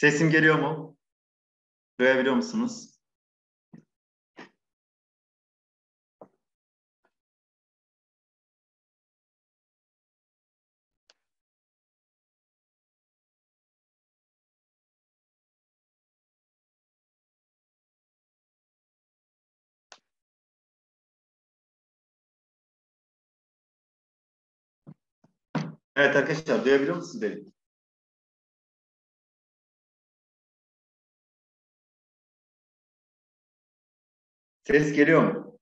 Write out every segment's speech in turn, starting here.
Sesim geliyor mu? Duyabiliyor musunuz? Evet arkadaşlar duyabiliyor musunuz beni? Ses geliyor mu?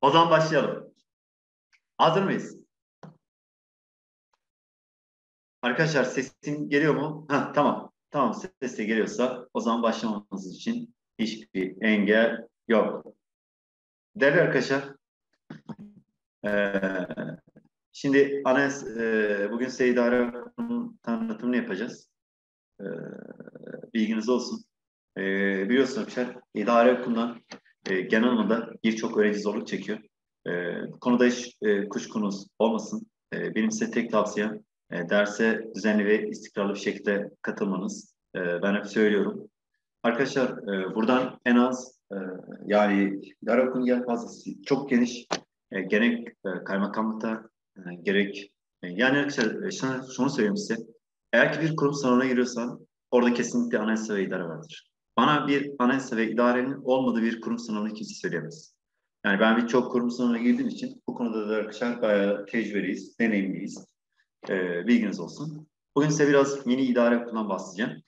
O zaman başlayalım. Hazır mıyız? Arkadaşlar sesim geliyor mu? Ha, tamam. Tamam ses de geliyorsa o zaman başlamamız için hiçbir engel yok. Değerli arkadaşlar ee, şimdi anayas e, bugün size idare tanıtımını yapacağız. Ee, bilginiz olsun. Ee, biliyorsunuz arkadaşlar idare okulundan e, genel anlamda birçok öğrenci zorluk çekiyor. E, bu konuda hiç e, kuşkunuz olmasın. E, benim size tek tavsiyem e, derse düzenli ve istikrarlı bir şekilde katılmanız. E, ben hep söylüyorum. Arkadaşlar e, buradan en az e, yani idare okulunun yelpazesi çok geniş. E, gerek e, kaymakamlıkta e, gerek e, yani e, şunu, söyleyeyim size. Eğer ki bir kurum salonuna giriyorsan orada kesinlikle anayasa ve idare vardır. Bana bir anayasa ve idarenin olmadığı bir kurum sınavını kimse söyleyemez. Yani ben birçok kurum sınavına girdiğim için bu konuda da arkadaşlar bayağı tecrübeliyiz, deneyimliyiz. Ee, bilginiz olsun. Bugün size biraz mini idare okulundan bahsedeceğim.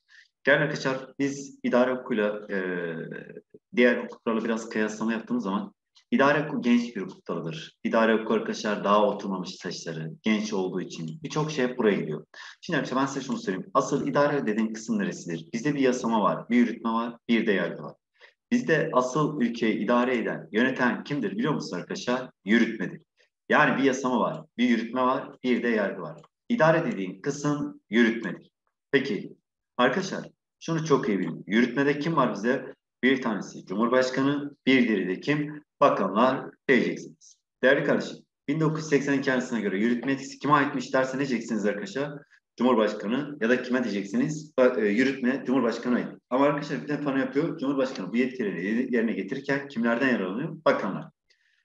Değerli arkadaşlar biz idare okuluyla e, diğer hukuklarla biraz kıyaslama yaptığımız zaman idare genç bir hukuk dalıdır. İdare okulu arkadaşlar daha oturmamış saçları, genç olduğu için birçok şey buraya gidiyor. Şimdi arkadaşlar ben size şunu söyleyeyim. Asıl idare dediğim kısım neresidir? Bizde bir yasama var, bir yürütme var, bir de yargı var. Bizde asıl ülkeyi idare eden, yöneten kimdir biliyor musunuz arkadaşlar? Yürütmedir. Yani bir yasama var, bir yürütme var, bir de yargı var. İdare dediğin kısım yürütmedir. Peki arkadaşlar şunu çok iyi bilin. Yürütmede kim var bize? Bir tanesi Cumhurbaşkanı, bir diğeri de kim? Bakanlar diyeceksiniz. Değerli kardeşim, 1982 anısına göre yürütme etkisi kime aitmiş derse ne diyeceksiniz arkadaşlar? Cumhurbaşkanı ya da kime diyeceksiniz? E, yürütme Cumhurbaşkanı ait. Ama arkadaşlar bir defa ne yapıyor? Cumhurbaşkanı bu yetkileri yerine getirirken kimlerden yararlanıyor? Bakanlar.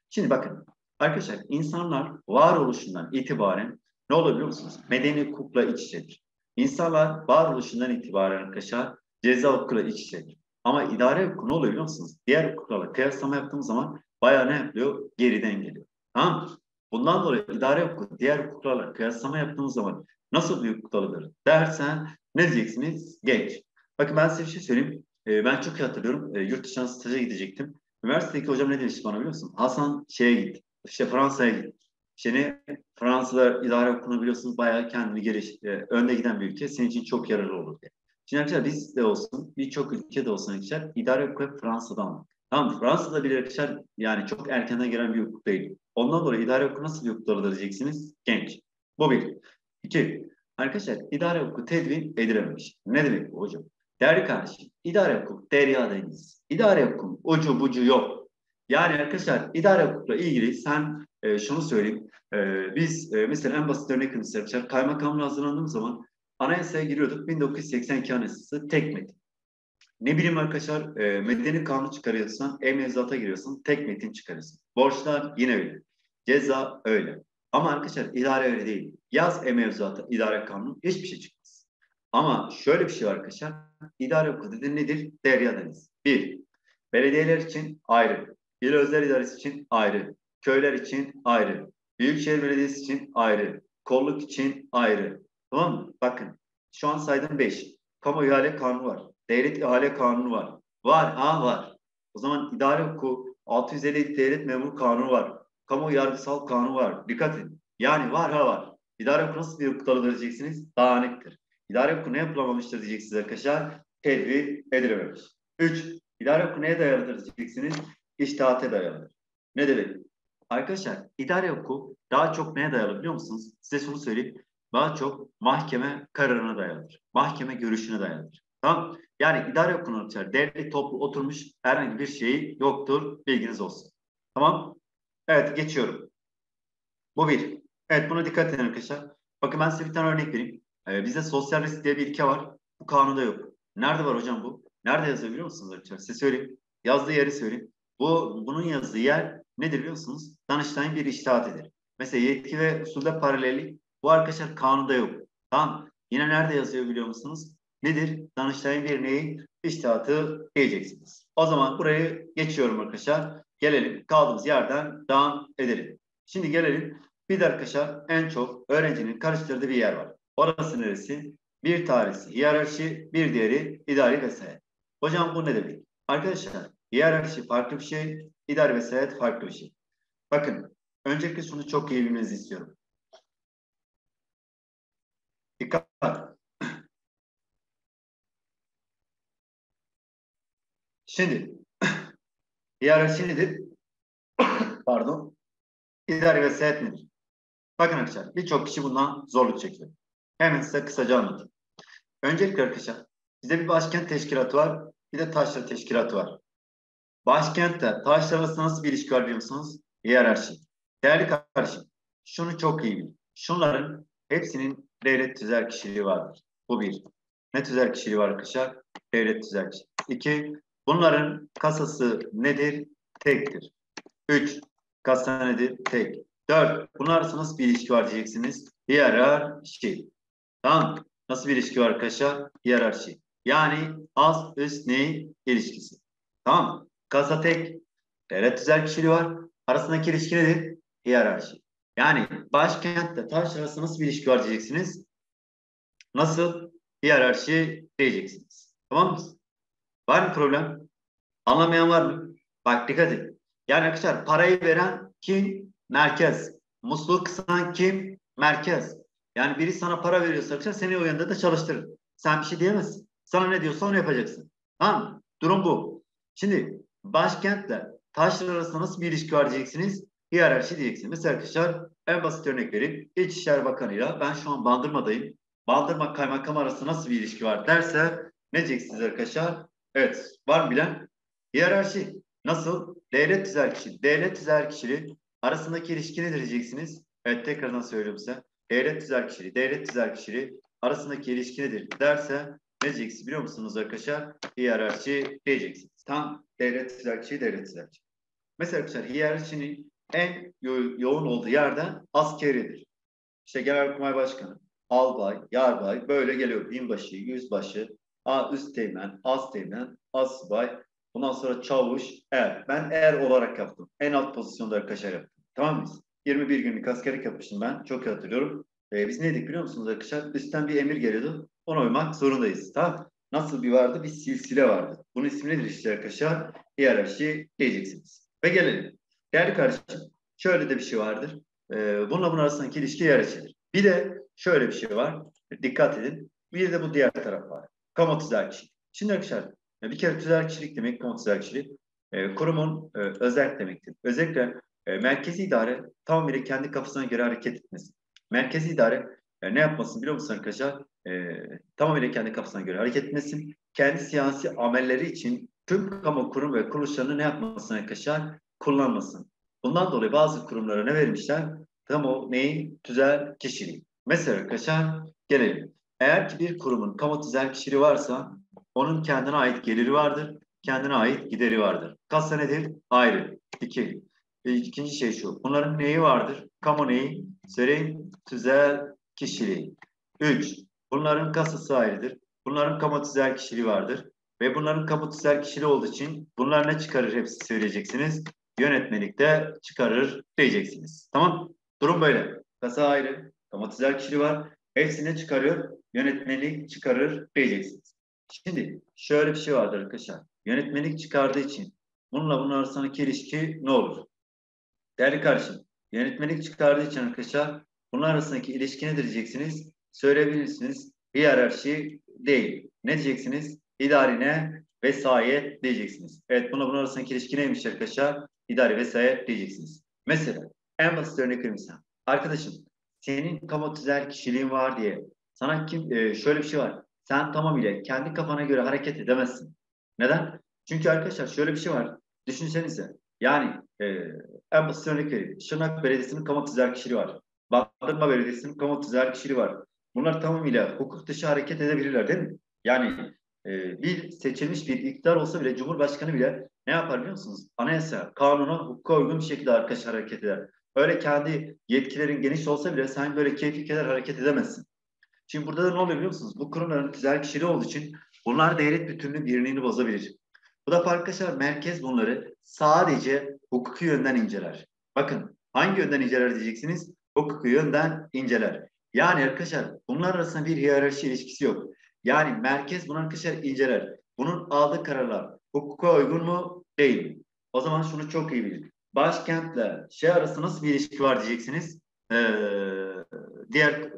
Şimdi bakın arkadaşlar insanlar varoluşundan itibaren ne olabiliyor musunuz? Medeni hukukla iç içedir. İnsanlar varoluşundan itibaren arkadaşlar ceza hukukla iç içedir. Ama idare hukuku ne oluyor biliyor musunuz? Diğer hukuklarla kıyaslama yaptığımız zaman bayağı ne yapıyor? Geriden geliyor. Tamam? Bundan dolayı idare hukuku diğer hukuklarla kıyaslama yaptığımız zaman nasıl bir hukuk dalıdır dersen ne diyeceksiniz? Genç. Bakın ben size bir şey söyleyeyim. Ee, ben çok iyi hatırlıyorum. Ee, yurt dışına staja gidecektim. Üniversitedeki hocam ne demişti bana biliyor musun? Hasan şeye git. İşte Fransa'ya git. Ne? Fransa'da idare hukukunu biliyorsunuz bayağı kendini geliş, e, önde giden bir ülke. Senin için çok yararlı olur diye. Şimdi arkadaşlar biz de olsun, birçok ülkede olsun arkadaşlar idare hukuku Fransa'dan. Tamam Fransa'da bile arkadaşlar yani çok erkenden gelen bir hukuk değil. Ondan dolayı idare hukuku nasıl bir hukuk diyeceksiniz? Genç. Bu bir. İki. Arkadaşlar idare hukuku tedvin edilememiş. Ne demek bu hocam? Değerli kardeşim, idare hukuk derya deniz. İdare hukuk ucu bucu yok. Yani arkadaşlar idare hukukla ilgili sen e, şunu söyleyeyim. E, biz e, mesela en basit örnek arkadaşlar kaymakamlığa hazırlandığım zaman anayasaya giriyorduk. 1982 anayasası tek metin. Ne bileyim arkadaşlar e, medeni kanun çıkarıyorsan e-mevzuata giriyorsun tek metin çıkarıyorsun. Borçlar yine öyle. Ceza öyle. Ama arkadaşlar idare öyle değil. Yaz e-mevzuata idare kanunu hiçbir şey çıkmaz. Ama şöyle bir şey var arkadaşlar. İdare hukuku nedir? Derya deniz. Bir, belediyeler için ayrı. İl özel idaresi için ayrı. Köyler için ayrı. Büyükşehir Belediyesi için ayrı. Kolluk için ayrı. Tamam mı? Bakın şu an saydım 5. Kamu ihale kanunu var. Devlet ihale kanunu var. Var ha var. O zaman idare hukuku 650 devlet memur kanunu var. Kamu yargısal kanunu var. Dikkat edin. Yani var ha var. İdare hukuku nasıl bir hukuk dalıdır diyeceksiniz? Dağınıktır. İdare hukuku ne yapılamamıştır diyeceksiniz arkadaşlar? Tedbir edilememiş. 3. İdare hukuku neye dayalıdır diyeceksiniz? İştihate dayalıdır. Ne demek? Arkadaşlar idare hukuku daha çok neye dayalı biliyor musunuz? Size şunu söyleyeyim. Daha çok mahkeme kararına dayalıdır. Mahkeme görüşüne dayalıdır. Tamam Yani idare bunun arkadaşlar. Devlet toplu oturmuş herhangi bir şey yoktur. Bilginiz olsun. Tamam. Evet geçiyorum. Bu bir. Evet buna dikkat edin arkadaşlar. Bakın ben size bir tane örnek vereyim. Ee, bizde sosyal risk diye bir ilke var. Bu kanunda yok. Nerede var hocam bu? Nerede yazıyor biliyor musunuz arkadaşlar? Size söyleyeyim. Yazdığı yeri söyleyeyim. Bu, bunun yazdığı yer nedir biliyor musunuz? Danıştay'ın bir iştihatidir. Mesela yetki ve usulde paralellik bu arkadaşlar kanunda yok. Tamam. Yine nerede yazıyor biliyor musunuz? Nedir? Danıştay'ın bir neyi? İştihatı diyeceksiniz. O zaman burayı geçiyorum arkadaşlar. Gelelim kaldığımız yerden devam edelim. Şimdi gelelim bir de arkadaşlar en çok öğrencinin karıştırdığı bir yer var. Orası neresi? Bir tanesi hiyerarşi, bir diğeri idari vesayet. Hocam bu ne demek? Arkadaşlar hiyerarşi farklı bir şey, idari vesayet farklı bir şey. Bakın öncelikle şunu çok iyi bilmenizi istiyorum. Dikkat. Şimdi hiyerarşi nedir? Pardon. İdari vesayet nedir? Bakın arkadaşlar birçok kişi bundan zorluk çekiyor. Hemen size kısaca anlatayım. Öncelikle arkadaşlar bizde bir başkent teşkilatı var, bir de taşra teşkilatı var. Başkentte taşra arasında nasıl bir ilişki var biliyor musunuz? Hiyerarşi. Değerli kardeşim, şunu çok iyi bilin. Şunların hepsinin devlet tüzel kişiliği vardır. Bu bir. Ne tüzel kişiliği var arkadaşlar? Devlet tüzel kişiliği. İki, bunların kasası nedir? Tektir. Üç, kasa nedir? Tek. Dört, bunlar arasında nasıl bir ilişki var diyeceksiniz? Hiyerarşi. Tamam Nasıl bir ilişki var arkadaşlar? Hiyerarşi. Yani az üst ne ilişkisi. Tamam Kasa tek. Devlet tüzel kişiliği var. Arasındaki ilişki nedir? Hiyerarşi. Yani başkentle taş arasında nasıl bir ilişki var diyeceksiniz. Nasıl? Hiyerarşi diyeceksiniz. Tamam mı? Var mı problem? Anlamayan var mı? Bak dikkat edin. Yani arkadaşlar parayı veren kim? Merkez. Musluğu kısan kim? Merkez. Yani biri sana para veriyorsa arkadaşlar seni o yönde de çalıştırır. Sen bir şey diyemezsin. Sana ne diyorsa onu yapacaksın. Tamam mı? Durum bu. Şimdi başkentle taşlar arasında nasıl bir ilişki var diyeceksiniz? Hiyerarşi diyeceksiniz. Mesela arkadaşlar en basit örnek vereyim. İçişleri Bakanı'yla ben şu an Bandırma'dayım. Bandırma kaymakam arasında nasıl bir ilişki var derse ne diyeceksiniz arkadaşlar? Evet. Var mı bilen? Hiyerarşi. Nasıl? Devlet tüzel kişi. Devlet tüzel kişili arasındaki ilişki nedir diyeceksiniz? Evet tekrardan söylüyorum size. Devlet tüzel kişiliği, devlet tüzel kişiliği arasındaki ilişki nedir derse ne diyeceksiniz biliyor musunuz arkadaşlar? Hiyerarşi diyeceksiniz. Tam devlet tüzel kişiliği, devlet tüzel kişiliği. Mesela arkadaşlar hiyerarşinin en yo yoğun olduğu yerden askeridir. İşte Genelkurmay Başkanı, albay, yarbay böyle geliyor. Binbaşı, yüzbaşı, üst teğmen, az teğmen, asbay, bundan sonra çavuş, er. Ben er olarak yaptım. En alt pozisyonda arkadaşlar yaptım. Tamam mıyız? 21 günlük askerlik yapmıştım ben. Çok iyi hatırlıyorum. Ee, biz neydik biliyor musunuz arkadaşlar? Üstten bir emir geliyordu. Ona uymak zorundayız. Tamam Nasıl bir vardı? Bir silsile vardı. Bunun ismi nedir işte arkadaşlar? Hiyerarşi diyeceksiniz. Ve gelelim. Değerli kardeşim, şöyle de bir şey vardır. Ee, bununla bunun arasındaki ilişki hiyerarşidir. Bir de şöyle bir şey var. Dikkat edin. Bir de bu diğer taraf var. Kamu tüzel kişilik. Şimdi arkadaşlar bir kere tüzel demek kamu tüzel. E, kurumun e, özel demektir. Özellikle e, merkezi idare tamamıyla kendi kafasına göre hareket etmesi. Merkezi idare e, ne yapmasın biliyor musun arkadaşlar? E, tamamıyla kendi kafasına göre hareket etmesin. Kendi siyasi amelleri için tüm kamu kurum ve kuruluşlarını ne yapmasın arkadaşlar? Kullanmasın. Bundan dolayı bazı kurumlara ne vermişler? Kamu neyi? Tüzel kişiliği. Mesela arkadaşlar gelelim. Eğer ki bir kurumun kamu tüzel kişiliği varsa onun kendine ait geliri vardır, kendine ait gideri vardır. Kasa nedir? Ayrı. İki. İkinci şey şu. Bunların neyi vardır? Kamu neyi? Söyleyin. Tüzel kişiliği. Üç. Bunların kasası ayrıdır. Bunların kamu tüzel kişiliği vardır. Ve bunların kamu tüzel kişiliği olduğu için bunlar ne çıkarır hepsi söyleyeceksiniz. Yönetmelikte çıkarır diyeceksiniz. Tamam. Durum böyle. Kasa ayrı. Tüzel kişiliği var. Hepsini çıkarıyor. Yönetmelik çıkarır diyeceksiniz. Şimdi şöyle bir şey vardır arkadaşlar. Yönetmelik çıkardığı için bununla bunun arasındaki ilişki ne olur? Değerli kardeşim, yönetmelik çıkardığı için arkadaşlar bunun arasındaki ilişki nedir diyeceksiniz? Söyleyebilirsiniz. Hiyerarşi değil. Ne diyeceksiniz? İdarine vesayet diyeceksiniz. Evet buna bunun arasındaki ilişki neymiş arkadaşlar? İdari vesayet diyeceksiniz. Mesela en basit örnek vereyim Arkadaşım senin kamu tüzel kişiliğin var diye sana kim e, şöyle bir şey var. sen tamamıyla kendi kafana göre hareket edemezsin. Neden? Çünkü arkadaşlar şöyle bir şey var. Düşünsenize. Yani e, en basit örnek vereyim. Şırnak Belediyesi'nin kamu tüzel kişiliği var. Bandırma Belediyesi'nin kamu tüzel kişiliği var. Bunlar tamamıyla hukuk dışı hareket edebilirler değil mi? Yani e, bir seçilmiş bir iktidar olsa bile Cumhurbaşkanı bile ne yapar biliyor musunuz? Anayasa, kanuna, hukuka uygun bir şekilde arkadaşlar hareket eder. Öyle kendi yetkilerin geniş olsa bile sen böyle keyfi keder hareket edemezsin. Şimdi burada da ne oluyor biliyor musunuz? Bu kurumların tüzel kişiliği olduğu için bunlar devlet bütünlüğü birliğini bozabilir. Bu da arkadaşlar merkez bunları sadece hukuki yönden inceler. Bakın hangi yönden inceler diyeceksiniz? Hukuki yönden inceler. Yani arkadaşlar bunlar arasında bir hiyerarşi ilişkisi yok. Yani merkez bunu arkadaşlar inceler. Bunun aldığı kararlar hukuka uygun mu değil mi? O zaman şunu çok iyi bilin. Başkentle şey arasında nasıl bir ilişki var diyeceksiniz. Ee, diğer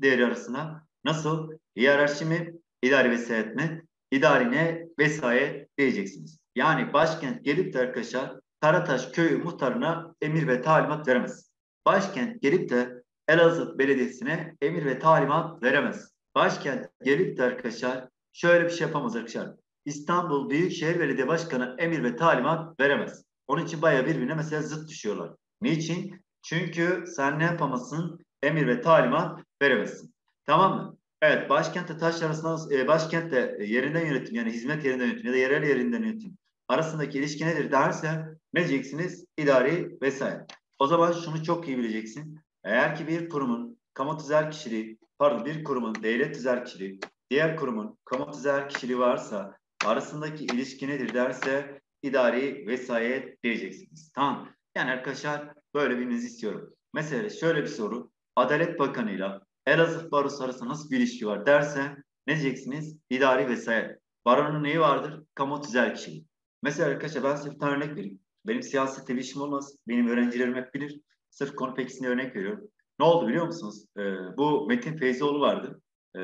değeri arasında nasıl? Hiyerarşi mi? İdari vesayet mi? İdarine vesayet diyeceksiniz. Yani başkent gelip de arkadaşlar Karataş köyü muhtarına emir ve talimat veremez. Başkent gelip de Elazığ Belediyesi'ne emir ve talimat veremez. Başkent gelip de arkadaşlar şöyle bir şey yapamaz arkadaşlar. İstanbul Büyükşehir Belediye Başkanı emir ve talimat veremez. Onun için bayağı birbirine mesela zıt düşüyorlar. Niçin? Çünkü sen ne yapamazsın? Emir ve talimat veremezsin. Tamam mı? Evet, başkentte taş arasında, e, başkentte yerinden yönetim yani hizmet yerinden yönetim ya da yerel yerinden yönetim arasındaki ilişki nedir derse ne diyeceksiniz? İdari vesaire. O zaman şunu çok iyi bileceksin. Eğer ki bir kurumun kamu tüzel kişiliği, pardon bir kurumun devlet tüzel kişiliği, diğer kurumun kamu tüzel kişiliği varsa arasındaki ilişki nedir derse idari vesayet diyeceksiniz. Tamam. Yani arkadaşlar böyle bilmenizi istiyorum. Mesela şöyle bir soru. Adalet Bakanı ile Elazığ Barosu arasında nasıl bir ilişki var derse ne diyeceksiniz? İdari vesayet. Baronun neyi vardır? Kamu tüzel kişiliği. Mesela arkadaşlar ben size bir tane örnek vereyim. Benim siyasette bir işim olmaz. Benim öğrencilerim hep bilir. Sırf konu pekisine örnek veriyorum. Ne oldu biliyor musunuz? Ee, bu Metin Feyzoğlu vardı. Ee,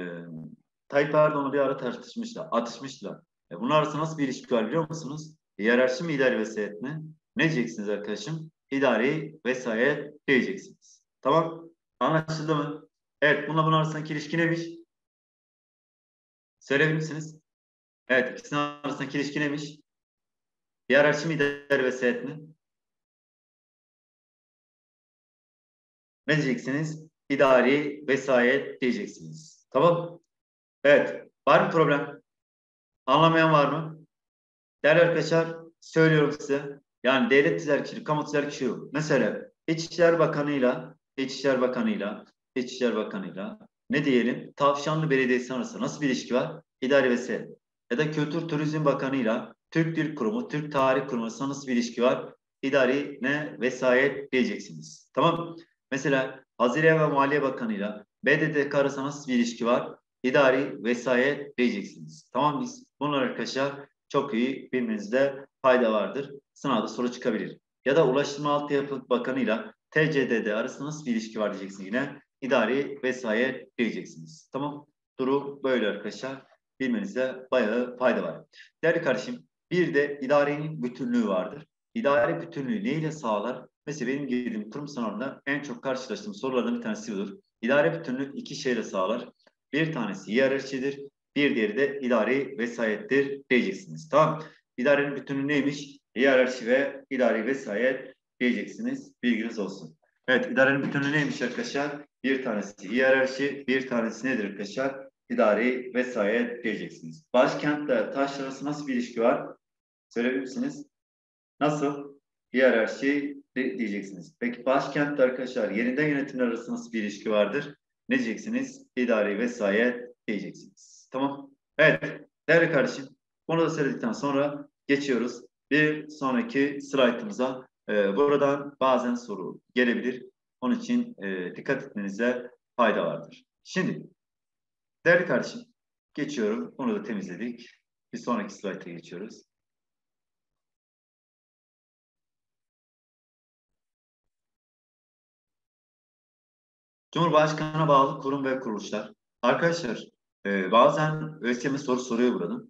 Tayyip Erdoğan'la bir ara tartışmışlar, atışmışlar. E, bunun arasında nasıl bir ilişki var biliyor musunuz? Hiyerarşi mi idari vesayet mi? Ne diyeceksiniz arkadaşım? İdari vesayet diyeceksiniz. Tamam. Anlaşıldı mı? Evet. Bununla bunun arasındaki ilişki neymiş? Söyleyebilir misiniz? Evet. ikisinin arasındaki ilişki neymiş? Hiyerarşi mi idari vesayet mi? Ne diyeceksiniz? İdari vesayet diyeceksiniz. Tamam. Evet. Var mı problem? Anlamayan var mı? Değerli arkadaşlar söylüyorum size. Yani devlet tüzel kamu tüzel kişi Mesela İçişler Bakanı'yla İçişler Bakanı'yla İçişler Bakanı'yla ne diyelim Tavşanlı Belediyesi arasında nasıl bir ilişki var? İdari vesayet. Ya da Kültür Turizm Bakanı'yla Türk Dil Kurumu, Türk Tarih Kurumu arasında nasıl bir ilişki var? İdari ne vesayet diyeceksiniz. Tamam Mesela Hazine ve Maliye Bakanı'yla BDDK arasında nasıl bir ilişki var? İdari vesayet diyeceksiniz. Tamam biz bunlar arkadaşlar çok iyi bilmenizde fayda vardır. Sınavda soru çıkabilir. Ya da Ulaştırma Altyapı Bakanı'yla TCDD arasında nasıl bir ilişki var diyeceksiniz yine. İdari vesayet diyeceksiniz. Tamam. Durum böyle arkadaşlar. Bilmenizde bayağı fayda var. Değerli kardeşim bir de idarenin bütünlüğü vardır. İdare bütünlüğü neyle sağlar? Mesela benim girdiğim kurum sınavında en çok karşılaştığım sorulardan bir tanesi budur. İdare bütünlüğü iki şeyle sağlar. Bir tanesi hiyerarşidir, bir diğeri de idari vesayettir diyeceksiniz. Tamam. İdarenin bütünlüğü neymiş? Hiyerarşi ve idari vesayet diyeceksiniz. Bilginiz olsun. Evet, idarenin bütünlüğü neymiş arkadaşlar? Bir tanesi hiyerarşi, bir tanesi nedir arkadaşlar? İdari vesayet diyeceksiniz. Başkentle taş arası nasıl bir ilişki var? Söyleyebilir misiniz? Nasıl? Hiyerarşi diyeceksiniz. Peki başkentte arkadaşlar yerinden yönetimler arasında nasıl bir ilişki vardır? Ne diyeceksiniz? İdari vesayet diyeceksiniz. Tamam. Evet. Değerli kardeşim. Bunu da söyledikten sonra geçiyoruz. Bir sonraki slaytımıza. Ee, buradan bazen soru gelebilir. Onun için e, dikkat etmenize fayda vardır. Şimdi değerli kardeşim geçiyorum. Bunu da temizledik. Bir sonraki slayta geçiyoruz. Cumhurbaşkanına bağlı kurum ve kuruluşlar. Arkadaşlar e, bazen ÖSYM soru soruyor burada.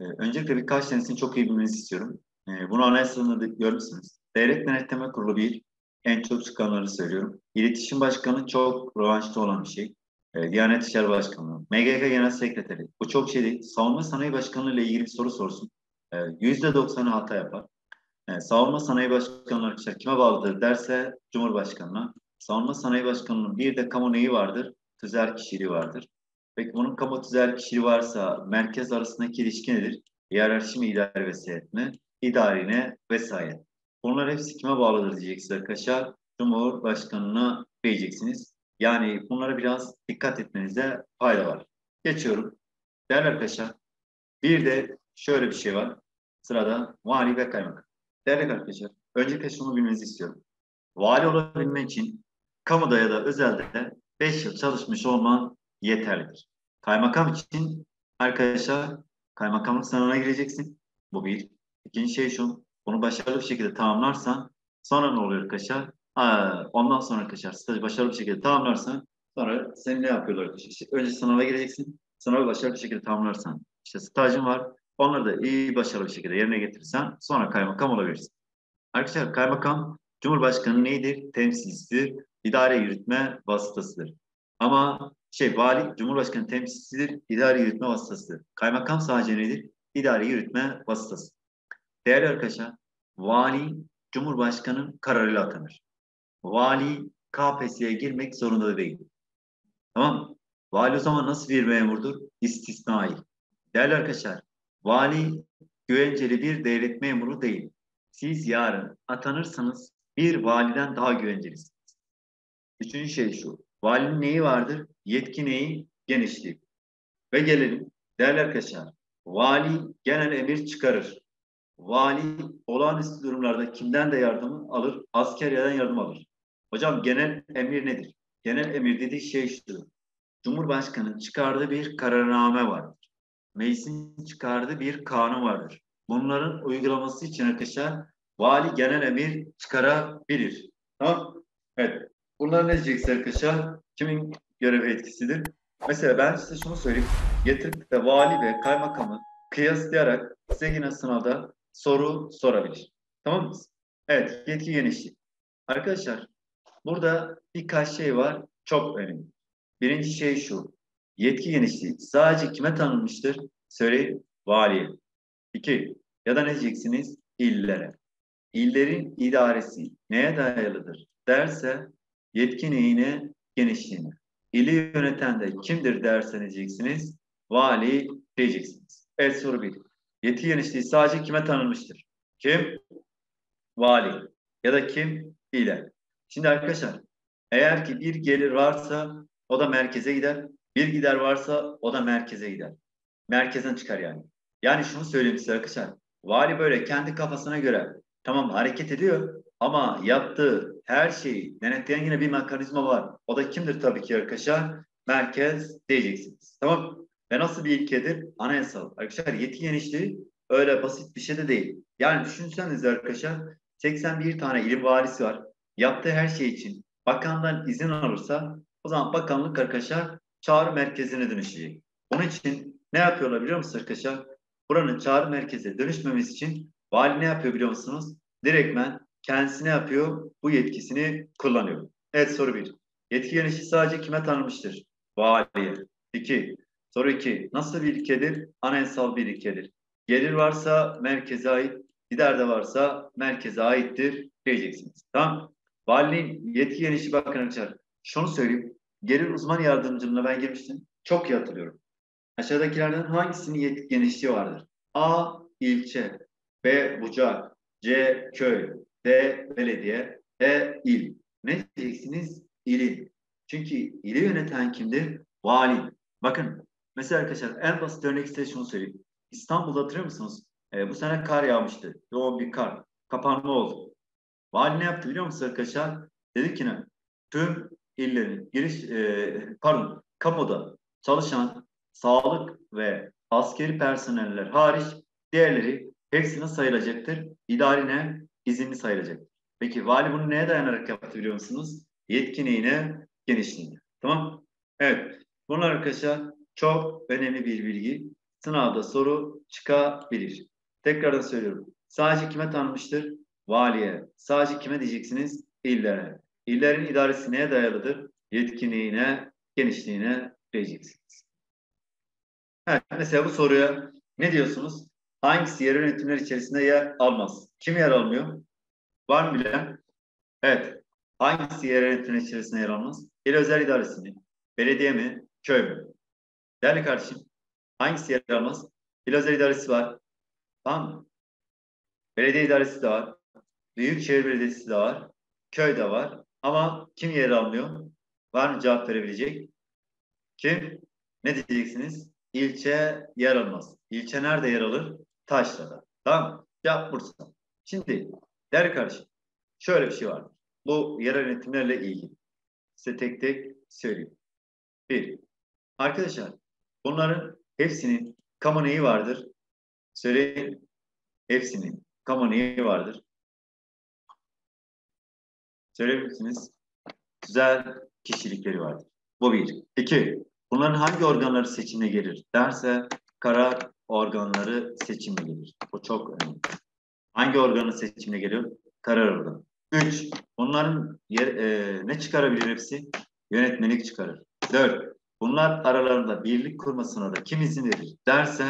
E, öncelikle birkaç tanesini çok iyi bilmenizi istiyorum. E, bunu anayasanında da görmüşsünüz. Devlet Denetleme Kurulu bir, en çok çıkanları söylüyorum. İletişim Başkanı çok rövanşta olan bir şey. e, Diyanet İşleri Başkanlığı, MGK Genel Sekreteri. Bu çok şey değil. Savunma Sanayi Başkanlığı ile ilgili bir soru sorsun. E, yüzde doksanı hata yapar. E, Savunma Sanayi arkadaşlar kime bağlıdır derse Cumhurbaşkanı'na. Savunma Sanayi Başkanlığı'nın bir de kamu neyi vardır? Tüzel kişiliği vardır. Peki bunun kamu tüzel kişiliği varsa merkez arasındaki ilişki nedir? Hiyerarşi mi, idare vesayet mi? İdarine vesayet. Bunlar hepsi kime bağlıdır diyeceksiniz arkadaşlar. Cumhurbaşkanına diyeceksiniz. Yani bunlara biraz dikkat etmenize fayda var. Geçiyorum. Değerli arkadaşlar, bir de şöyle bir şey var. Sırada vali ve kaymakam. Değerli arkadaşlar, öncelikle şunu bilmenizi istiyorum. Vali olabilmek için kamuda ya da özelde 5 yıl çalışmış olman yeterlidir. Kaymakam için arkadaşlar kaymakamlık sınavına gireceksin. Bu bir. İkinci şey şu, bunu başarılı bir şekilde tamamlarsan sonra ne oluyor arkadaşlar? Ondan sonra arkadaşlar stajı başarılı bir şekilde tamamlarsan sonra seni ne yapıyorlar arkadaşlar? İşte önce sınava gireceksin. Sınavı başarılı bir şekilde tamamlarsan işte stajın var. Onları da iyi başarılı bir şekilde yerine getirirsen sonra kaymakam olabilirsin. Arkadaşlar kaymakam Cumhurbaşkanı neydir? Temsilcisidir. İdare yürütme vasıtasıdır. Ama şey vali Cumhurbaşkanı temsilcisidir. İdare yürütme vasıtasıdır. Kaymakam sadece nedir? İdare yürütme vasıtası. Değerli arkadaşlar, vali Cumhurbaşkanı kararıyla atanır. Vali KPSS'ye girmek zorunda değil. Tamam Vali o zaman nasıl bir memurdur? İstisnai. Değerli arkadaşlar, vali güvenceli bir devlet memuru değil. Siz yarın atanırsanız bir validen daha güvencelisiniz. Üçüncü şey şu. Valinin neyi vardır? Yetki neyi? Genişliği. Ve gelelim. Değerli arkadaşlar, vali genel emir çıkarır. Vali olağanüstü durumlarda kimden de yardım alır? Askeriyeden yardım alır. Hocam genel emir nedir? Genel emir dediği şey şu. Cumhurbaşkanı'nın çıkardığı bir kararname vardır. Meclisin çıkardığı bir kanun vardır. Bunların uygulaması için arkadaşlar vali genel emir çıkarabilir. Tamam Evet. Bunlar ne diyeceksin arkadaşlar? Kimin görev etkisidir? Mesela ben size şunu söyleyeyim. Getirip de vali ve kaymakamı kıyaslayarak size yine sınavda soru sorabilir. Tamam mı? Evet, yetki genişliği. Arkadaşlar, burada birkaç şey var. Çok önemli. Birinci şey şu. Yetki genişliği sadece kime tanınmıştır? Söyleyin, valiye. İki, ya da ne diyeceksiniz? İllere. İllerin idaresi neye dayalıdır derse yetki neyine? Genişliğine. İli yöneten de kimdir derse ne diyeceksiniz? Vali diyeceksiniz. Evet soru bir. Yetki genişliği sadece kime tanınmıştır? Kim? Vali. Ya da kim? İle. Şimdi arkadaşlar eğer ki bir gelir varsa o da merkeze gider. Bir gider varsa o da merkeze gider. Merkezden çıkar yani. Yani şunu söyleyeyim size arkadaşlar. Vali böyle kendi kafasına göre tamam hareket ediyor ama yaptığı her şeyi denetleyen yine bir mekanizma var. O da kimdir tabii ki arkadaşlar? Merkez diyeceksiniz. Tamam Ve nasıl bir ilkedir? Anayasal. Arkadaşlar yetki genişliği öyle basit bir şey de değil. Yani düşünseniz arkadaşlar 81 tane ilim valisi var. Yaptığı her şey için bakandan izin alırsa o zaman bakanlık arkadaşlar çağrı merkezine dönüşecek. Onun için ne yapıyorlar biliyor musunuz arkadaşlar? Buranın çağrı merkeze dönüşmemesi için vali ne yapıyor biliyor musunuz? Direktmen kendisine yapıyor, bu yetkisini kullanıyor. Evet soru bir. Yetki genişliği sadece kime tanınmıştır? Valiye. İki. Soru iki. Nasıl bir ilkedir? Anayasal bir ilkedir. Gelir varsa merkeze ait, gider de varsa merkeze aittir diyeceksiniz. Tamam. Valinin yetki genişliği bakın arkadaşlar. Şunu söyleyeyim. Gelir uzman yardımcılığına ben girmiştim. Çok iyi hatırlıyorum. Aşağıdakilerden hangisinin yetki genişliği vardır? A. ilçe B. Bucak C. Köy D. Belediye E. il. Ne diyeceksiniz? İlin. Çünkü ili yöneten kimdir? Vali. Bakın mesela arkadaşlar en basit örnek size şunu söyleyeyim. İstanbul'da hatırlıyor musunuz? Ee, bu sene kar yağmıştı. Yoğun bir kar. Kapanma oldu. Vali ne yaptı biliyor musunuz arkadaşlar? Dedi ki ne? Tüm illerin giriş e, pardon kamuda çalışan sağlık ve askeri personeller hariç diğerleri hepsine sayılacaktır. İdarine izinli sayılacaktır. Peki vali bunu neye dayanarak yaptı biliyor musunuz? Yetkinliğine, genişliğine. Tamam? Evet. Bunlar arkadaşlar çok önemli bir bilgi. Sınavda soru çıkabilir. Tekrardan söylüyorum. Sadece kime tanınmıştır? Valiye. Sadece kime diyeceksiniz? İllere. İllerin idaresi neye dayalıdır? Yetkinliğine genişliğine diyeceksiniz. Evet, mesela bu soruya ne diyorsunuz? Hangisi yerel yönetimler içerisinde yer almaz? Kim yer almıyor? Var mı bilen? Evet. Hangisi yerel yönetimler içerisinde yer almaz? İl özel idaresi mi? Belediye mi? Köy mü? Değerli kardeşim, hangisi yer almaz? İl özel idaresi var. Tamam mı? Belediye idaresi de var. Büyükşehir Belediyesi de var. Köy de var. Ama kim yer almıyor? Var mı cevap verebilecek? Kim? Ne diyeceksiniz? İlçe yer almaz. İlçe nerede yer alır? Taşra'da. Tamam mı? Cevap Bursa. Şimdi değerli kardeşim şöyle bir şey var. Bu yerel yönetimlerle ilgili. Size tek tek söyleyeyim. Bir. Arkadaşlar bunların hepsinin kamu neyi vardır? Söyleyin. Hepsinin kamu neyi vardır? Söyleyebilir misiniz? Güzel kişilikleri vardır. Bu bir. İki. Bunların hangi organları seçimine gelir derse karar organları seçimine gelir. Bu çok önemli. Hangi organı seçimine geliyor? Karar organı. Üç. Bunların yer, e, ne çıkarabilir hepsi? Yönetmelik çıkarır. Dört. Bunlar aralarında birlik kurmasına da kim izin verir derse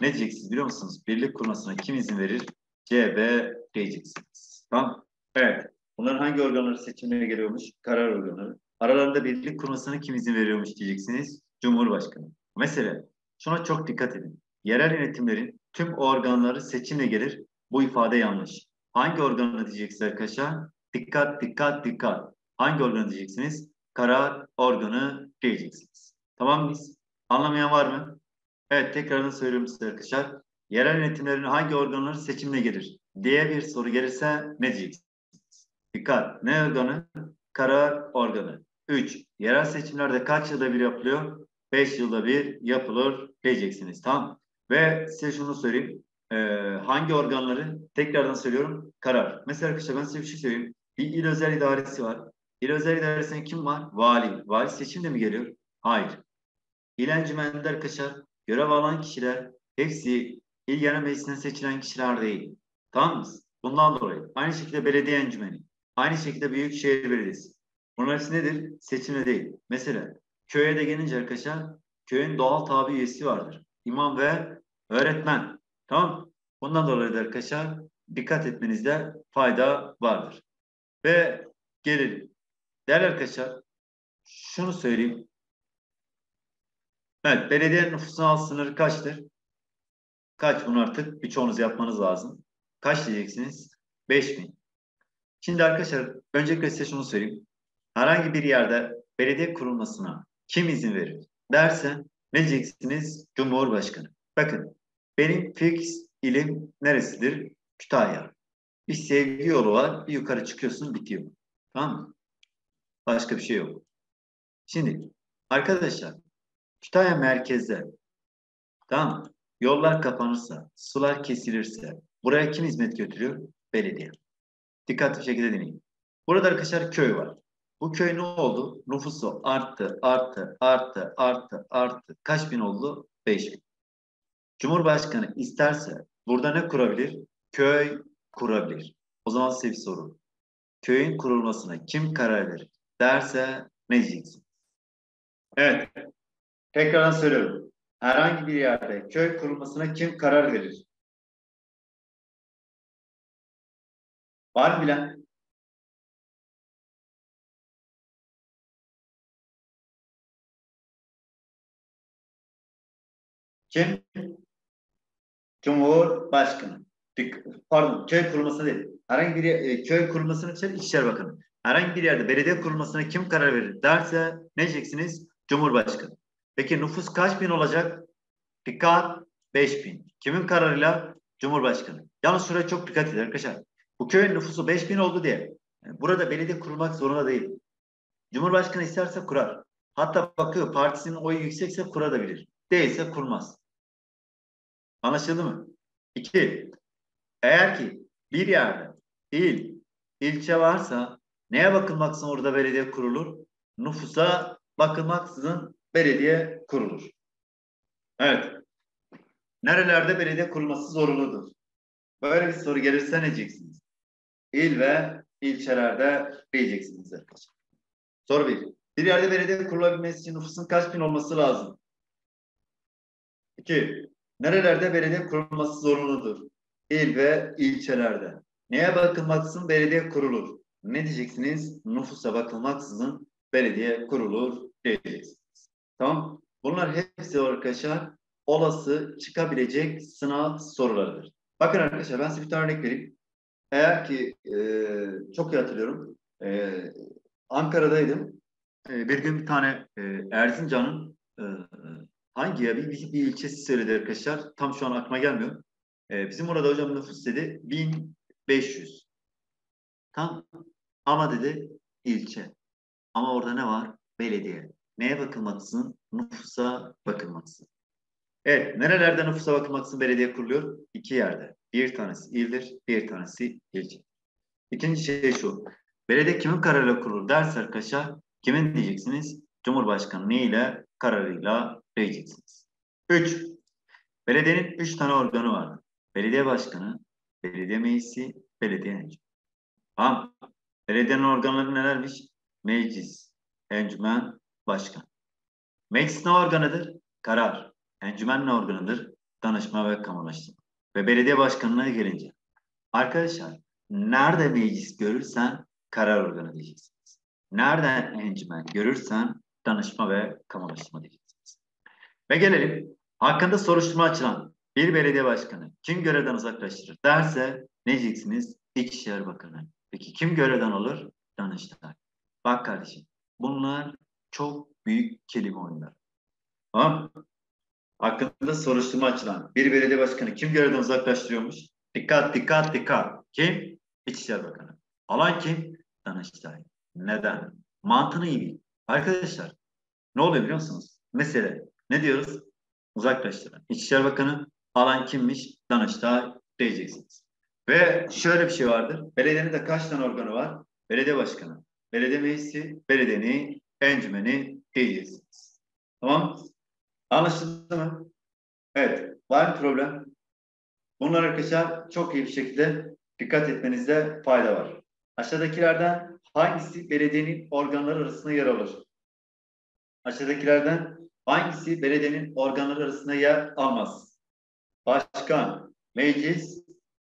ne diyeceksiniz biliyor musunuz? Birlik kurmasına kim izin verir? C, B diyeceksiniz. Tamam. Evet. Bunların hangi organları seçimine geliyormuş? Karar organları. Aralarında birlik kurmasına kim izin veriyormuş diyeceksiniz? Cumhurbaşkanı. Mesela şuna çok dikkat edin. Yerel yönetimlerin tüm organları seçimle gelir. Bu ifade yanlış. Hangi organı diyeceksiniz arkadaşlar? Dikkat, dikkat, dikkat. Hangi organı diyeceksiniz? Karar organı diyeceksiniz. Tamam mıyız? Anlamayan var mı? Evet, tekrardan söylüyorum size arkadaşlar. Yerel yönetimlerin hangi organları seçimle gelir diye bir soru gelirse ne diyeceksiniz? Dikkat. Ne organı? Karar organı. 3. Yerel seçimlerde kaç yılda bir yapılıyor? 5 yılda bir yapılır diyeceksiniz. Tamam. Ve size şunu söyleyeyim. Ee, hangi organları? Tekrardan söylüyorum. Karar. Mesela arkadaşlar ben size bir şey söyleyeyim. Bir il özel idaresi var. İl özel idaresinde kim var? Vali. Vali seçimde mi geliyor? Hayır. İl encümeninde arkadaşlar görev alan kişiler hepsi il genel meclisinden seçilen kişiler değil. Tamam mı? Bundan dolayı. Aynı şekilde belediye encümeni. Aynı şekilde Büyükşehir Belediyesi. Bunlar hepsi nedir? Seçimde değil. Mesela köye de gelince arkadaşlar köyün doğal tabi üyesi vardır. İmam ve öğretmen. Tamam Bundan dolayı da arkadaşlar dikkat etmenizde fayda vardır. Ve gelelim. Değerli arkadaşlar şunu söyleyeyim. Evet belediye nüfusuna sınırı kaçtır? Kaç bunu artık birçoğunuz yapmanız lazım. Kaç diyeceksiniz? 5000. Şimdi arkadaşlar öncelikle size şunu söyleyeyim. Herhangi bir yerde belediye kurulmasına kim izin verir derse ne diyeceksiniz? Cumhurbaşkanı. Bakın benim fix ilim neresidir? Kütahya. Bir sevgi yolu var. Bir yukarı çıkıyorsun bitiyor. Tamam mı? Başka bir şey yok. Şimdi arkadaşlar Kütahya merkezde tamam mı? Yollar kapanırsa, sular kesilirse buraya kim hizmet götürüyor? Belediye. Dikkatli şekilde dinleyin. Burada arkadaşlar köy var. Bu köy ne oldu? Nüfusu arttı, arttı, arttı, arttı, arttı. Kaç bin oldu? 5 bin. Cumhurbaşkanı isterse burada ne kurabilir? Köy kurabilir. O zaman size bir soru. Köyün kurulmasına kim karar verir? Derse ne diyeceksin? Evet. Tekrardan söylüyorum. Herhangi bir yerde köy kurulmasına kim karar verir? Var mı bilen? Kim? Cumhurbaşkanı. Pardon, köy kurulması değil. Herhangi bir e, köy kurulmasını için İçişleri Bakanı. Herhangi bir yerde belediye kurulmasına kim karar verir derse ne diyeceksiniz? Cumhurbaşkanı. Peki nüfus kaç bin olacak? Dikkat 5 bin. Kimin kararıyla? Cumhurbaşkanı. Yalnız şuraya çok dikkat edin arkadaşlar. Bu köyün nüfusu 5 bin oldu diye. Yani burada belediye kurulmak zorunda değil. Cumhurbaşkanı isterse kurar. Hatta bakıyor partisinin oyu yüksekse kurabilir. Değilse kurmaz. Anlaşıldı mı? İki, eğer ki bir yerde il, ilçe varsa neye bakılmaksızın orada belediye kurulur? Nüfusa bakılmaksızın belediye kurulur. Evet. Nerelerde belediye kurulması zorunludur? Böyle bir soru gelirse ne diyeceksiniz? İl ve ilçelerde diyeceksiniz. Soru bir. Bir yerde belediye kurulabilmesi için nüfusun kaç bin olması lazım? İki, nerelerde belediye kurulması zorunludur? İl ve ilçelerde. Neye bakılmaksızın belediye kurulur? Ne diyeceksiniz? Nüfusa bakılmaksızın belediye kurulur diyeceksiniz. Tamam. Bunlar hepsi arkadaşlar olası çıkabilecek sınav sorularıdır. Bakın arkadaşlar ben size bir tane örnek vereyim. Eğer ki e, çok iyi hatırlıyorum. E, Ankara'daydım. E, bir gün bir tane e, Erzincan'ın e, hangi ya bir, bir, bir ilçesi söyledi arkadaşlar. Tam şu an aklıma gelmiyor. E, bizim orada hocam nüfus dedi 1500. Tam ama dedi ilçe. Ama orada ne var? Belediye. Neye bakılmaksızın? Nüfusa bakılmaksızın. Evet, nerelerde nüfusa bakılmaksızın belediye kuruluyor? İki yerde. Bir tanesi ildir, bir tanesi ilçe. İkinci şey şu. Belediye kimin kararıyla kurulur derse arkadaşlar, kimin diyeceksiniz? Cumhurbaşkanı ile kararıyla diyeceksiniz. Üç. Belediyenin üç tane organı var. Belediye başkanı, belediye meclisi, belediye encümeni. Tamam. Belediyenin organları nelermiş? Meclis, encümen, başkan. Meclis ne organıdır? Karar. Encümen ne organıdır? Danışma ve kamulaştırma. Ve belediye başkanına gelince. Arkadaşlar nerede meclis görürsen karar organı diyeceksiniz. Nereden encümen görürsen danışma ve kamulaştırma diyeceksiniz. Ve gelelim hakkında soruşturma açılan bir belediye başkanı kim görevden uzaklaştırır derse ne diyeceksiniz? İçişleri Bakanı. Peki kim görevden olur? Danıştay. Bak kardeşim bunlar çok büyük kelime oyunları. Tamam Hakkında soruşturma açılan bir belediye başkanı kim görevden uzaklaştırıyormuş? Dikkat dikkat dikkat. Kim? İçişleri Bakanı. Alan kim? Danıştay. Neden? Mantığını iyi bil. Arkadaşlar ne oluyor biliyor musunuz? Mesele ne diyoruz? Uzaklaştıran. İçişleri Bakanı alan kimmiş? Danıştay diyeceksiniz. Ve şöyle bir şey vardır. Belediyenin de kaç tane organı var? Belediye başkanı, belediye meclisi, belediyenin encümeni diyeceksiniz. Tamam Anlaşıldı mı? Evet. Var mı problem? Bunlar arkadaşlar çok iyi bir şekilde dikkat etmenizde fayda var. Aşağıdakilerden hangisi belediyenin organları arasında yer alır? Aşağıdakilerden hangisi belediyenin organları arasında yer almaz? Başkan, meclis,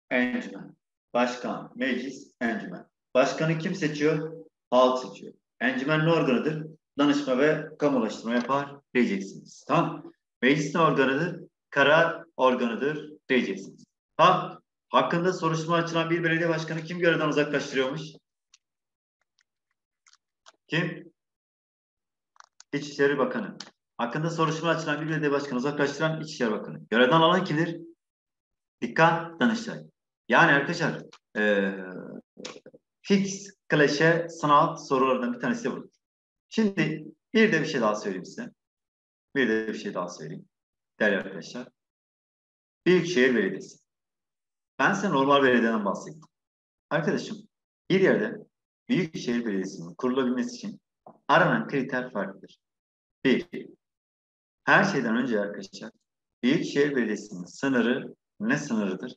encümen. Başkan, meclis, encümen. Başkanı kim seçiyor? Halk seçiyor. Encümen ne organıdır? Danışma ve kamulaştırma yapar diyeceksiniz. Tamam. Meclis ne organıdır? Karar organıdır diyeceksiniz. Tamam. Hakkında soruşturma açılan bir belediye başkanı kim görevden uzaklaştırıyormuş? Kim? İçişleri Bakanı. Hakkında soruşturma açılan bir belediye başkanı uzaklaştıran İçişleri Bakanı. Görevden alan kimdir? Dikkat Danıştay. Yani arkadaşlar e, fix klişe sınav sorularından bir tanesi bu. Şimdi bir de bir şey daha söyleyeyim size. Bir de bir şey daha söyleyeyim. Değerli arkadaşlar. Büyükşehir Belediyesi. Ben size normal belediyeden bahsettim. Arkadaşım bir yerde Büyükşehir Belediyesi'nin kurulabilmesi için aranan kriter farklıdır. Bir, her şeyden önce arkadaşlar Büyükşehir Belediyesi'nin sınırı ne sınırıdır?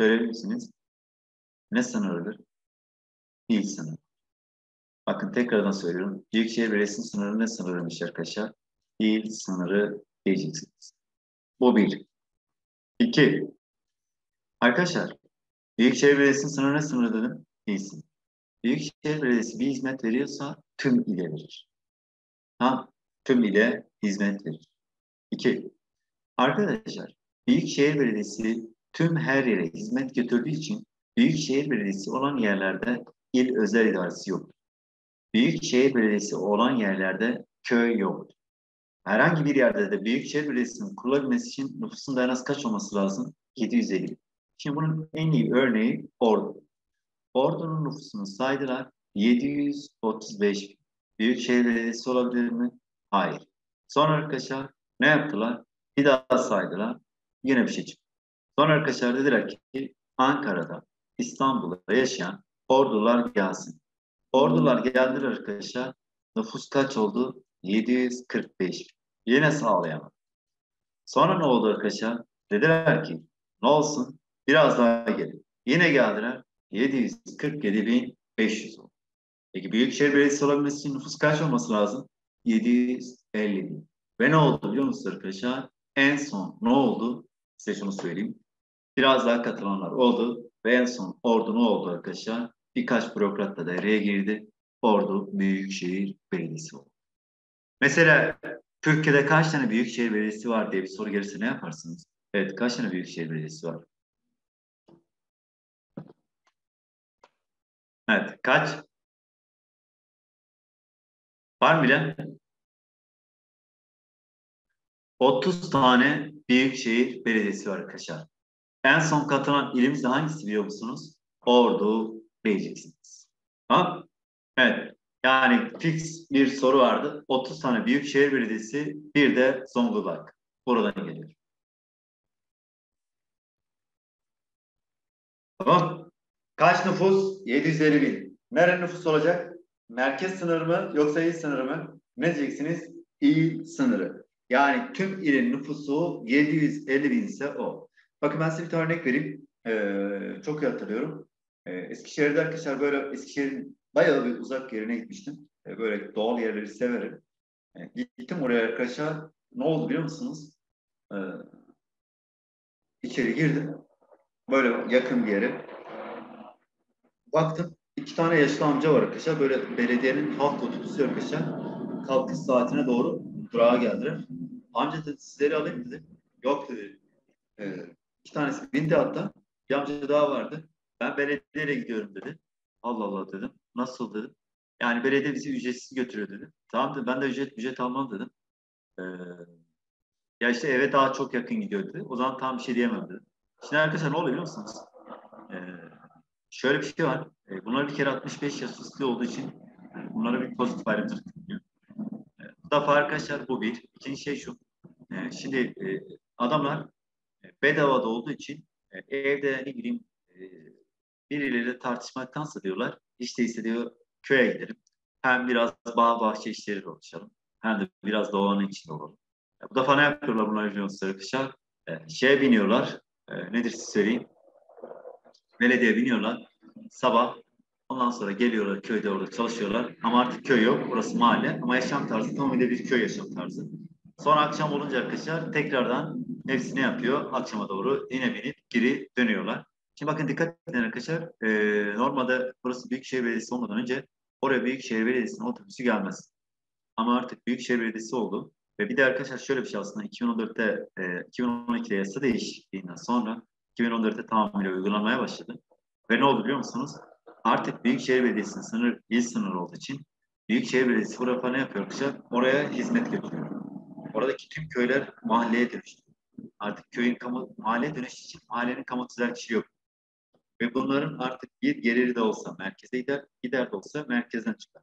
Söyleyebilir misiniz? Ne sınırıdır? İl sınırı. Bakın tekrardan söylüyorum. Büyükşehir Belediyesi'nin sınırı ne sınırıymış arkadaşlar? İl sınırı diyeceksiniz. Bu bir. İki. Arkadaşlar, Büyükşehir Belediyesi'nin sınırı ne sınırı dedim? İl sınırı. Büyükşehir Belediyesi bir hizmet veriyorsa tüm ile verir. Ha, tüm ile hizmet verir. İki. Arkadaşlar, Büyükşehir Belediyesi tüm her yere hizmet götürdüğü için Büyükşehir Belediyesi olan yerlerde il özel idaresi yoktur. Büyükşehir Belediyesi olan yerlerde köy yoktur. Herhangi bir yerde de Büyükşehir Belediyesi'nin kurulabilmesi için nüfusun en az kaç olması lazım? 750. Şimdi bunun en iyi örneği Ordu. Ordu'nun nüfusunu saydılar 735 Büyükşehir Belediyesi olabilir mi? Hayır. Sonra arkadaşlar ne yaptılar? Bir daha saydılar. Yine bir şey çıktı. Sonra arkadaşlar dediler ki Ankara'da, İstanbul'da yaşayan ordular gelsin. Ordular geldiler arkadaşlar. Nüfus kaç oldu? 745. Yine sağlayamadı. Sonra ne oldu arkadaşlar? Dediler ki ne olsun? Biraz daha gelin. Yine geldiler. 747.500 oldu. Peki Büyükşehir Belediyesi olabilmesi için nüfus kaç olması lazım? 750 bin. Ve ne oldu biliyor musunuz arkadaşlar? En son ne oldu? Size şunu söyleyeyim. Biraz daha katılanlar oldu ve en son ordu ne oldu arkadaşlar? Birkaç bürokrat da devreye girdi. Ordu Büyükşehir Belediyesi oldu. Mesela Türkiye'de kaç tane Büyükşehir Belediyesi var diye bir soru gelirse ne yaparsınız? Evet kaç tane Büyükşehir Belediyesi var? Evet kaç? Var mı bilen? 30 tane Büyükşehir Belediyesi var arkadaşlar. En son katılan ilimiz hangisi biliyor musunuz? Ordu diyeceksiniz. Tamam Evet. Yani fix bir soru vardı. 30 tane Büyükşehir Belediyesi, bir de Zonguldak. Buradan geliyor. Tamam. Kaç nüfus? 750 bin. Nere nüfus olacak? Merkez sınırı mı yoksa il sınırı mı? Ne diyeceksiniz? İl sınırı. Yani tüm ilin nüfusu 750 bin ise o. Bakın ben size bir örnek vereyim. Ee, çok iyi hatırlıyorum. Ee, Eskişehir'de arkadaşlar böyle Eskişehir'in bayağı bir uzak yerine gitmiştim. Ee, böyle doğal yerleri severim. Ee, gittim oraya arkadaşlar. Ne oldu biliyor musunuz? Ee, içeri girdim. Böyle yakın bir yere. Baktım iki tane yaşlı amca var arkadaşlar. Böyle belediyenin halk otobüsü arkadaşlar. Kalkış saatine doğru durağa geldiler. Amca dedi sizleri alayım dedi. Yok dedi. Ee, iki tanesi bindi hatta. Bir amca daha vardı. Ben belediyeyle gidiyorum dedi. Allah Allah dedim. Nasıl dedim. Yani belediye bizi ücretsiz götürüyor dedi. Tamam dedim. Ben de ücret ücret almam dedim. Ee, ya işte eve daha çok yakın gidiyor dedi. O zaman tam bir şey diyemem dedim. Şimdi arkadaşlar ne oluyor biliyor musunuz? Ee, şöyle bir şey var. Ee, bunlar bir kere 65 yaş üstü olduğu için bunlara bir pozitif ayrımcılık yapıyor. Ee, bu defa arkadaşlar bu bir. İkinci şey şu. Ee, şimdi e, adamlar e, bedavada olduğu için e, evde ne bileyim e, birileriyle tartışmaktansa diyorlar işte ise diyor köye gidelim. Hem biraz bağ bahçe işleri uğraşalım. Hem de biraz doğanın içinde olalım. E, bu defa ne yapıyorlar bunlar biliyor musunuz arkadaşlar? E, şeye biniyorlar. E, nedir size söyleyeyim? Belediye biniyorlar. Sabah Ondan sonra geliyorlar köyde orada çalışıyorlar. Ama artık köy yok. Burası mahalle. Ama yaşam tarzı tamamıyla bir köy yaşam tarzı. Sonra akşam olunca arkadaşlar tekrardan hepsi ne yapıyor? Akşama doğru yine binip geri dönüyorlar. Şimdi bakın dikkat edin arkadaşlar. Ee, normalde burası Büyükşehir Belediyesi olmadan önce oraya Büyükşehir Belediyesi'nin otobüsü gelmez. Ama artık Büyükşehir Belediyesi oldu. Ve bir de arkadaşlar şöyle bir şey aslında 2014'te, e, 2012'de yasa değişikliğinden sonra 2014'te tamamıyla uygulanmaya başladı. Ve ne oldu biliyor musunuz? Artık Büyükşehir Belediyesi'nin sınır, il sınırı olduğu için Büyükşehir Belediyesi burada ne yapıyor arkadaşlar? Oraya hizmet götürüyor. Oradaki tüm köyler mahalleye dönüştü. Artık köyün kamu, mahalleye dönüştüğü için mahallenin kamu tüzel yok. Ve bunların artık bir geliri de olsa merkeze gider, gider de olsa merkezden çıkar.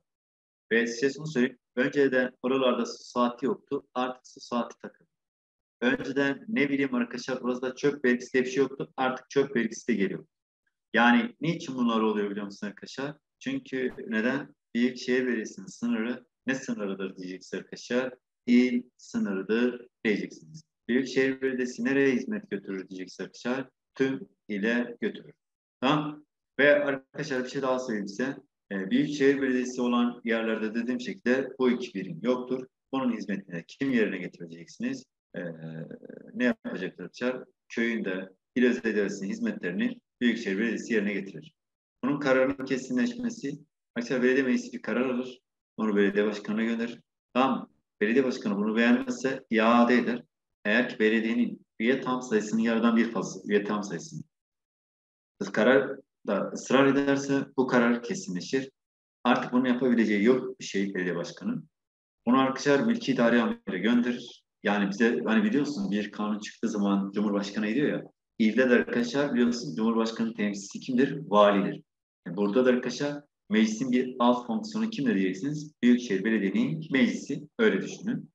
Ve size şunu söyleyeyim. Önceden oralarda su saati yoktu. Artık su saati takıldı. Önceden ne bileyim arkadaşlar orada çöp vergisi diye bir şey yoktu. Artık çöp vergisi de geliyor. Yani niçin bunlar oluyor biliyor musunuz arkadaşlar? Çünkü neden? Büyükşehir Belediyesi'nin sınırı ne sınırıdır diyeceksiniz arkadaşlar? İl sınırıdır diyeceksiniz. Büyükşehir Belediyesi nereye hizmet götürür diyeceksiniz arkadaşlar? Tüm ile götürür. Tamam. Ve arkadaşlar bir şey daha söyleyeyim size. Ee, Büyükşehir Belediyesi olan yerlerde dediğim şekilde bu iki birim yoktur. Bunun hizmetini kim yerine getireceksiniz? Ee, ne yapacaklar arkadaşlar? Köyünde il özel hizmetlerini Büyükşehir Belediyesi yerine getirir. Bunun kararının kesinleşmesi, mesela belediye meclisi bir karar alır, onu belediye başkanına gönderir. Tamam Belediye başkanı bunu beğenmezse iade eder. Eğer ki belediyenin üye tam sayısının yarıdan bir fazla üye tam sayısını karar da ısrar ederse bu karar kesinleşir. Artık bunu yapabileceği yok bir şey belediye başkanı. Onu arkadaşlar mülki idare amire gönderir. Yani bize hani biliyorsun bir kanun çıktığı zaman Cumhurbaşkanı ediyor ya. İlde de arkadaşlar biliyorsun Cumhurbaşkanı temsilcisi kimdir? Validir. Yani burada da arkadaşlar meclisin bir alt fonksiyonu kimdir diyeceksiniz? Büyükşehir Belediye'nin meclisi. Öyle düşünün.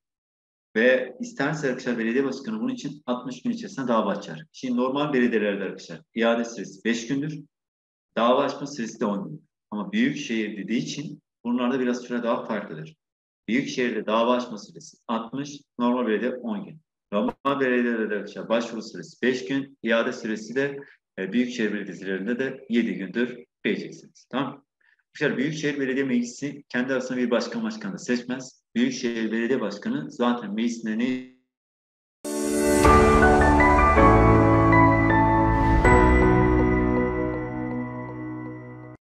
Ve isterse arkadaşlar belediye başkanı bunun için 60 gün içerisinde dava açar. Şimdi normal belediyelerde arkadaşlar iade süresi 5 gündür. Dava açma süresi de 10 gün. Ama büyük şehir dediği için bunlarda biraz süre daha farklıdır. Büyük şehirde dava açma süresi 60, normal belediye 10 gün. Normal belediyelerde arkadaşlar başvuru süresi 5 gün, iade süresi de e, büyükşehir belediyelerinde de 7 gündür diyeceksiniz. Tamam Arkadaşlar Büyükşehir Belediye Meclisi kendi arasında bir başkan başkanı seçmez. Büyükşehir Belediye Başkanı zaten meclisinde ne